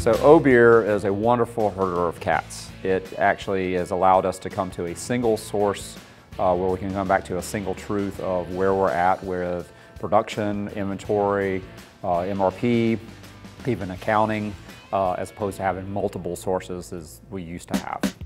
So Obeer is a wonderful herder of cats. It actually has allowed us to come to a single source uh, where we can come back to a single truth of where we're at with production, inventory, uh, MRP, even accounting, uh, as opposed to having multiple sources as we used to have.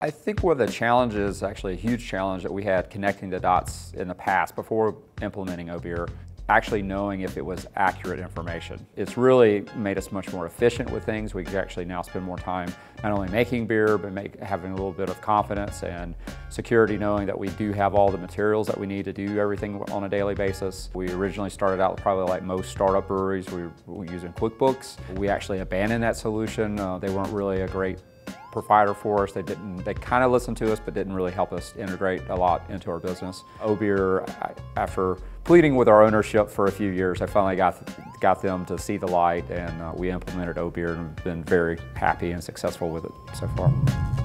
I think one of the challenges, actually a huge challenge that we had connecting the dots in the past before implementing Obeer actually knowing if it was accurate information. It's really made us much more efficient with things. We can actually now spend more time not only making beer, but make, having a little bit of confidence and security knowing that we do have all the materials that we need to do everything on a daily basis. We originally started out probably like most startup breweries, we were using QuickBooks. We actually abandoned that solution. Uh, they weren't really a great provider for us. They didn't, they kind of listened to us, but didn't really help us integrate a lot into our business. Obeer, after pleading with our ownership for a few years, I finally got, got them to see the light and uh, we implemented Obeer and been very happy and successful with it so far.